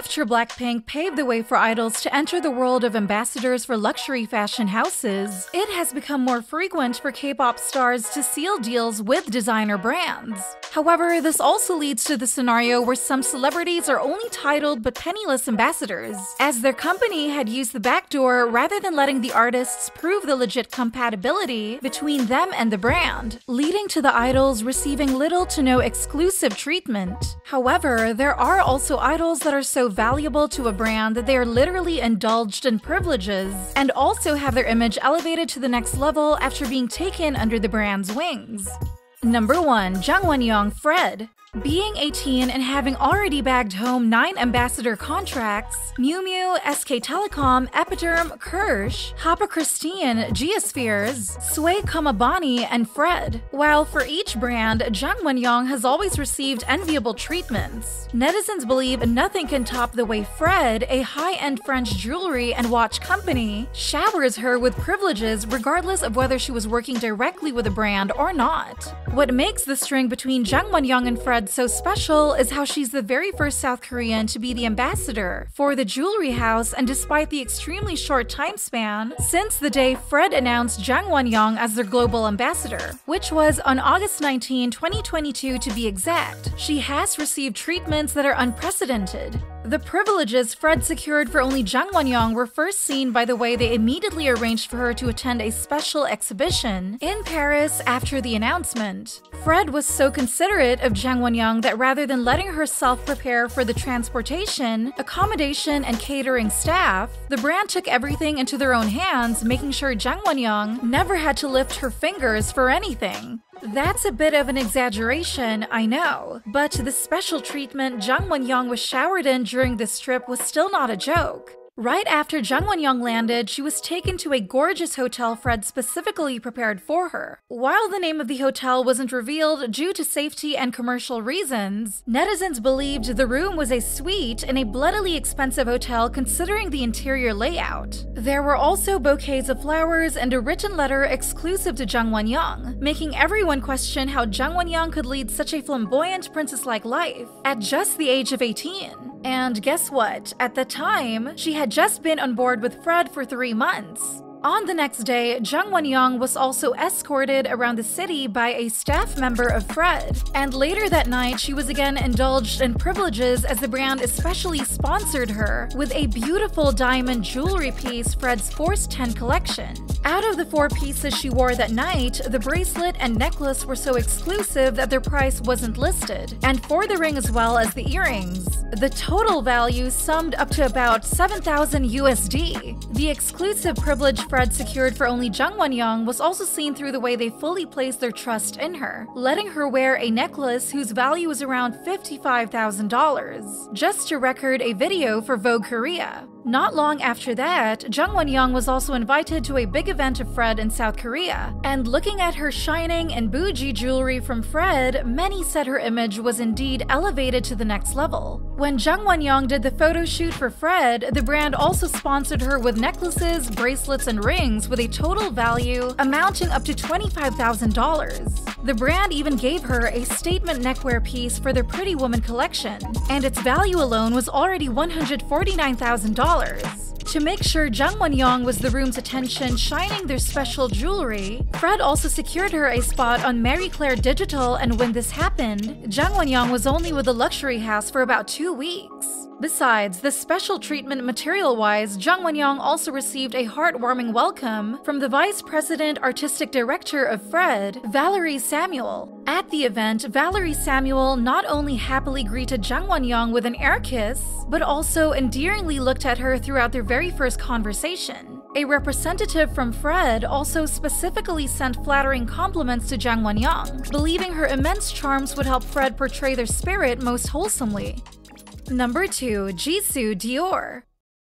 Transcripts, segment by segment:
After Blackpink paved the way for idols to enter the world of ambassadors for luxury fashion houses, it has become more frequent for K-pop stars to seal deals with designer brands. However, this also leads to the scenario where some celebrities are only titled but penniless ambassadors, as their company had used the back door rather than letting the artists prove the legit compatibility between them and the brand, leading to the idols receiving little to no exclusive treatment. However, there are also idols that are so valuable to a brand that they are literally indulged in privileges and also have their image elevated to the next level after being taken under the brand's wings. Number 1. Jang Won-young Fred being 18 and having already bagged home 9 ambassador contracts, Miu Miu, SK Telecom, Epiderm, Kirsh, Hapa Kristin, Geospheres, Sway Kamabani, and Fred. While for each brand, Jang Won-young has always received enviable treatments. Netizens believe nothing can top the way Fred, a high-end French jewelry and watch company, showers her with privileges regardless of whether she was working directly with a brand or not. What makes the string between Jang Won-young and Fred so special is how she's the very first South Korean to be the ambassador for the jewelry house, and despite the extremely short time span since the day Fred announced Jang Won-young as their global ambassador, which was on August 19, 2022 to be exact, she has received treatments that are unprecedented. The privileges Fred secured for only Jang Won-young were first seen by the way they immediately arranged for her to attend a special exhibition in Paris after the announcement. Fred was so considerate of Jang Won-young that rather than letting herself prepare for the transportation, accommodation, and catering staff, the brand took everything into their own hands, making sure Jang Won-young never had to lift her fingers for anything. That's a bit of an exaggeration, I know, but the special treatment Jang Won-young was showered in during this trip was still not a joke. Right after Jang Won-young landed, she was taken to a gorgeous hotel Fred specifically prepared for her. While the name of the hotel wasn't revealed due to safety and commercial reasons, netizens believed the room was a suite in a bloodily expensive hotel considering the interior layout. There were also bouquets of flowers and a written letter exclusive to Jang Won-young, making everyone question how Jang Won-young could lead such a flamboyant princess-like life at just the age of 18. And guess what? At the time, she had just been on board with Fred for three months. On the next day, Jang Won-young was also escorted around the city by a staff member of Fred. And later that night, she was again indulged in privileges as the brand especially sponsored her with a beautiful diamond jewelry piece Fred's Force 10 collection. Out of the four pieces she wore that night, the bracelet and necklace were so exclusive that their price wasn't listed, and for the ring as well as the earrings. The total value summed up to about 7,000 USD. The exclusive privilege Fred secured for only Jung Won-young was also seen through the way they fully placed their trust in her, letting her wear a necklace whose value was around $55,000, just to record a video for Vogue Korea. Not long after that, Jung Won-young was also invited to a big event of Fred in South Korea, and looking at her shining and bougie jewelry from Fred, many said her image was indeed elevated to the next level. When Jung Won-young did the photo shoot for Fred, the brand also sponsored her with necklaces, bracelets, and rings with a total value amounting up to $25,000. The brand even gave her a statement neckwear piece for their Pretty Woman collection, and its value alone was already $149,000. To make sure Jang Won-young was the room's attention shining their special jewelry, Fred also secured her a spot on Marie Claire Digital and when this happened, Jang Won-young was only with the luxury house for about two weeks. Besides, the special treatment material-wise, Jang Won-young also received a heartwarming welcome from the Vice President Artistic Director of Fred, Valerie Samuel. At the event, Valerie Samuel not only happily greeted Jang Won-young with an air kiss, but also endearingly looked at her throughout their very first conversation. A representative from Fred also specifically sent flattering compliments to Jang Won-young, believing her immense charms would help Fred portray their spirit most wholesomely. Number 2. Jisoo Dior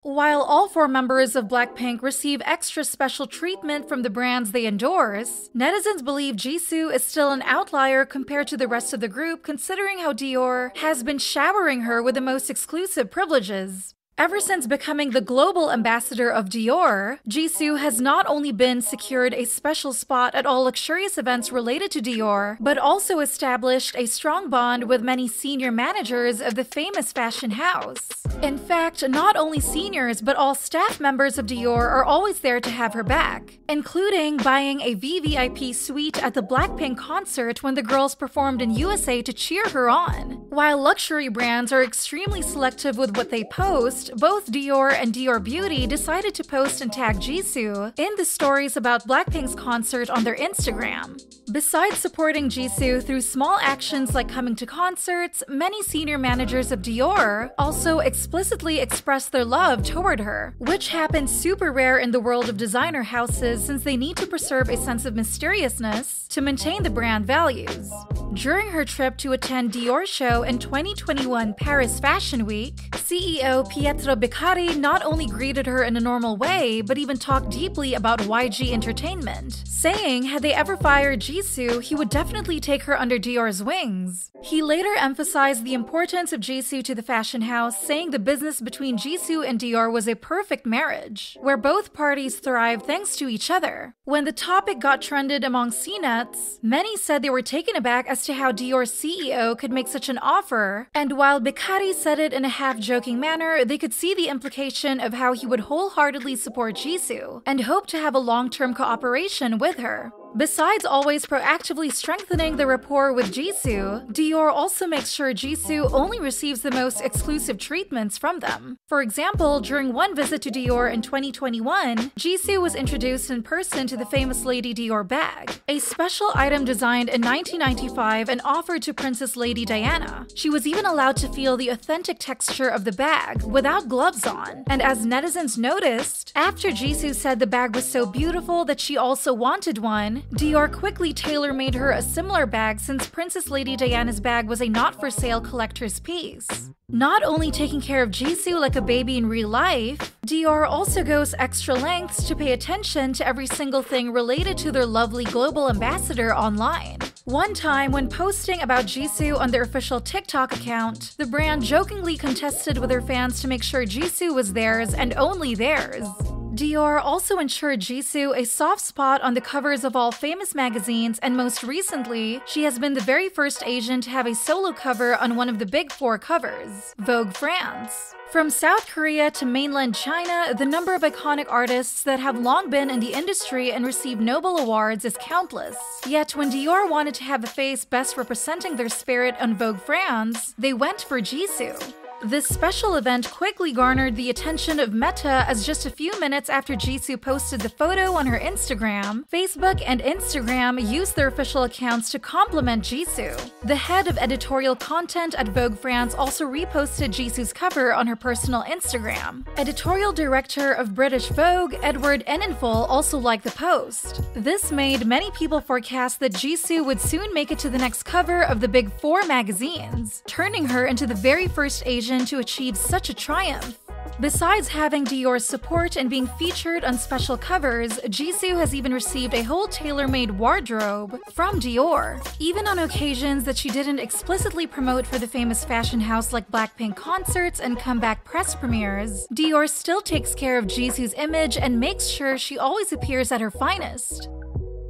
while all four members of Blackpink receive extra special treatment from the brands they endorse, netizens believe Jisoo is still an outlier compared to the rest of the group considering how Dior has been showering her with the most exclusive privileges. Ever since becoming the global ambassador of Dior, Jisoo has not only been secured a special spot at all luxurious events related to Dior, but also established a strong bond with many senior managers of the famous fashion house. In fact, not only seniors, but all staff members of Dior are always there to have her back, including buying a VVIP suite at the Blackpink concert when the girls performed in USA to cheer her on. While luxury brands are extremely selective with what they post, both Dior and Dior Beauty decided to post and tag Jisoo in the stories about Blackpink's concert on their Instagram. Besides supporting Jisoo through small actions like coming to concerts, many senior managers of Dior also explicitly expressed their love toward her, which happens super rare in the world of designer houses since they need to preserve a sense of mysteriousness to maintain the brand values. During her trip to attend Dior show in 2021 Paris Fashion Week, CEO Pietro Beccari not only greeted her in a normal way, but even talked deeply about YG Entertainment, saying had they ever fired Jisoo, he would definitely take her under Dior's wings. He later emphasized the importance of Jisoo to the fashion house, saying the business between Jisoo and Dior was a perfect marriage, where both parties thrive thanks to each other. When the topic got trended among CNETs, many said they were taken aback as to how Dior's CEO could make such an offer, and while Beccari said it in a half joking manner, they could see the implication of how he would wholeheartedly support Jisoo and hope to have a long term cooperation with her. Besides always proactively strengthening the rapport with Jisoo, Dior also makes sure Jisoo only receives the most exclusive treatments from them. For example, during one visit to Dior in 2021, Jisoo was introduced in person to the famous Lady Dior bag, a special item designed in 1995 and offered to Princess Lady Diana. She was even allowed to feel the authentic texture of the bag without gloves on. And as netizens noticed, after Jisoo said the bag was so beautiful that she also wanted one, Dior quickly tailor made her a similar bag since Princess Lady Diana's bag was a not for sale collector's piece. Not only taking care of Jisoo like a baby in real life, Dior also goes extra lengths to pay attention to every single thing related to their lovely global ambassador online. One time, when posting about Jisoo on their official TikTok account, the brand jokingly contested with their fans to make sure Jisoo was theirs and only theirs. Dior also ensured Jisoo a soft spot on the covers of all famous magazines, and most recently, she has been the very first Asian to have a solo cover on one of the big four covers, Vogue France. From South Korea to mainland China, the number of iconic artists that have long been in the industry and received Nobel Awards is countless. Yet, when Dior wanted to have a face best representing their spirit on Vogue France, they went for Jisoo. This special event quickly garnered the attention of Meta as just a few minutes after Jisoo posted the photo on her Instagram, Facebook and Instagram used their official accounts to compliment Jisoo. The head of editorial content at Vogue France also reposted Jisoo's cover on her personal Instagram. Editorial director of British Vogue, Edward Enninful, also liked the post. This made many people forecast that Jisoo would soon make it to the next cover of the Big Four magazines, turning her into the very first Asian to achieve such a triumph. Besides having Dior's support and being featured on special covers, Jisoo has even received a whole tailor-made wardrobe from Dior. Even on occasions that she didn't explicitly promote for the famous fashion house like Blackpink concerts and comeback press premieres, Dior still takes care of Jisoo's image and makes sure she always appears at her finest.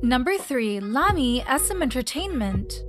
Number 3. Lami SM Entertainment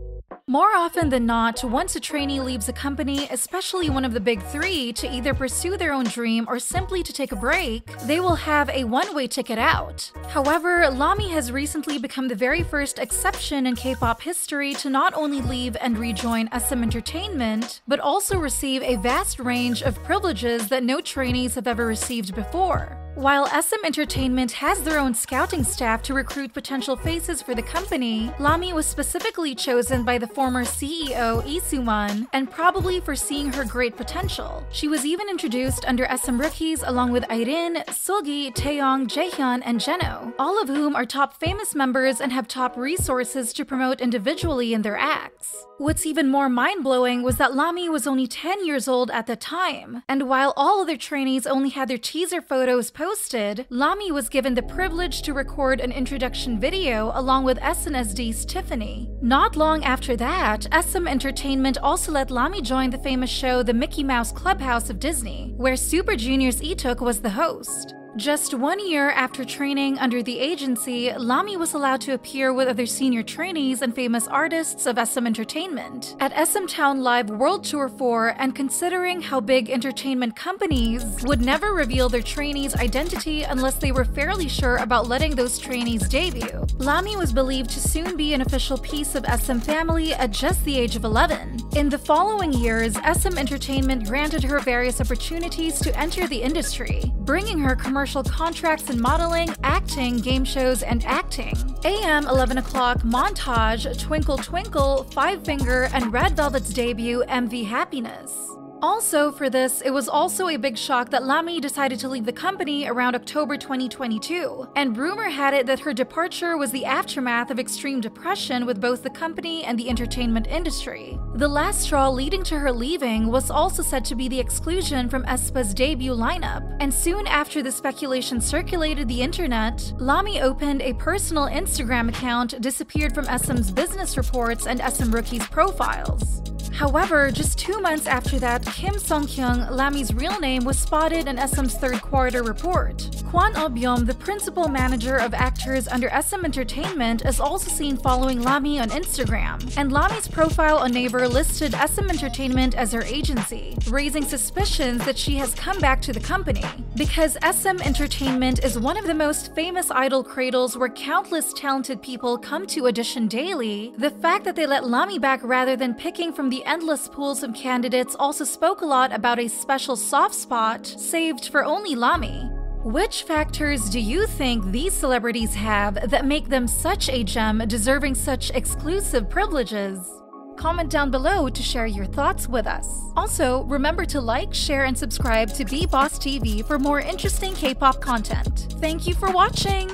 more often than not, once a trainee leaves a company, especially one of the big three, to either pursue their own dream or simply to take a break, they will have a one way ticket out. However, Lami has recently become the very first exception in K pop history to not only leave and rejoin SM Entertainment, but also receive a vast range of privileges that no trainees have ever received before. While SM Entertainment has their own scouting staff to recruit potential faces for the company, Lami was specifically chosen by the former CEO Lee Soo-man and probably for seeing her great potential. She was even introduced under SM rookies along with Irene, Seulgi, Taeyong, Jaehyun, and Jeno, all of whom are top famous members and have top resources to promote individually in their acts. What's even more mind-blowing was that Lami was only 10 years old at the time, and while all other trainees only had their teaser photos posted, Lami was given the privilege to record an introduction video along with SNSD Tiffany. Not long after that, SM Entertainment also let Lami join the famous show The Mickey Mouse Clubhouse of Disney, where Super Junior's Leeteuk was the host. Just one year after training under the agency, Lami was allowed to appear with other senior trainees and famous artists of SM Entertainment at SM Town Live World Tour 4. And considering how big entertainment companies would never reveal their trainees' identity unless they were fairly sure about letting those trainees debut, Lami was believed to soon be an official piece of SM family at just the age of 11. In the following years, SM Entertainment granted her various opportunities to enter the industry, bringing her commercial contracts in modeling, acting, game shows, and acting. AM 11 o'clock montage, Twinkle Twinkle, Five Finger, and Red Velvet's debut, MV Happiness. Also, for this, it was also a big shock that Lami decided to leave the company around October 2022, and rumor had it that her departure was the aftermath of extreme depression with both the company and the entertainment industry. The last straw leading to her leaving was also said to be the exclusion from aespa's debut lineup, and soon after the speculation circulated the internet, Lami opened a personal Instagram account disappeared from SM's business reports and SM Rookie's profiles. However, just two months after that, Kim Song-kyung, Lami's real name, was spotted in SM's third quarter report. Kwon Oh-byum, the principal manager of actors under SM Entertainment, is also seen following Lami on Instagram, and Lami's profile on Naver listed SM Entertainment as her agency, raising suspicions that she has come back to the company. Because SM Entertainment is one of the most famous idol cradles where countless talented people come to audition daily, the fact that they let Lami back rather than picking from the endless pools of candidates also spoke a lot about a special soft spot saved for only Lami. Which factors do you think these celebrities have that make them such a gem deserving such exclusive privileges? Comment down below to share your thoughts with us. Also, remember to like, share, and subscribe to BeBoss TV for more interesting K pop content. Thank you for watching!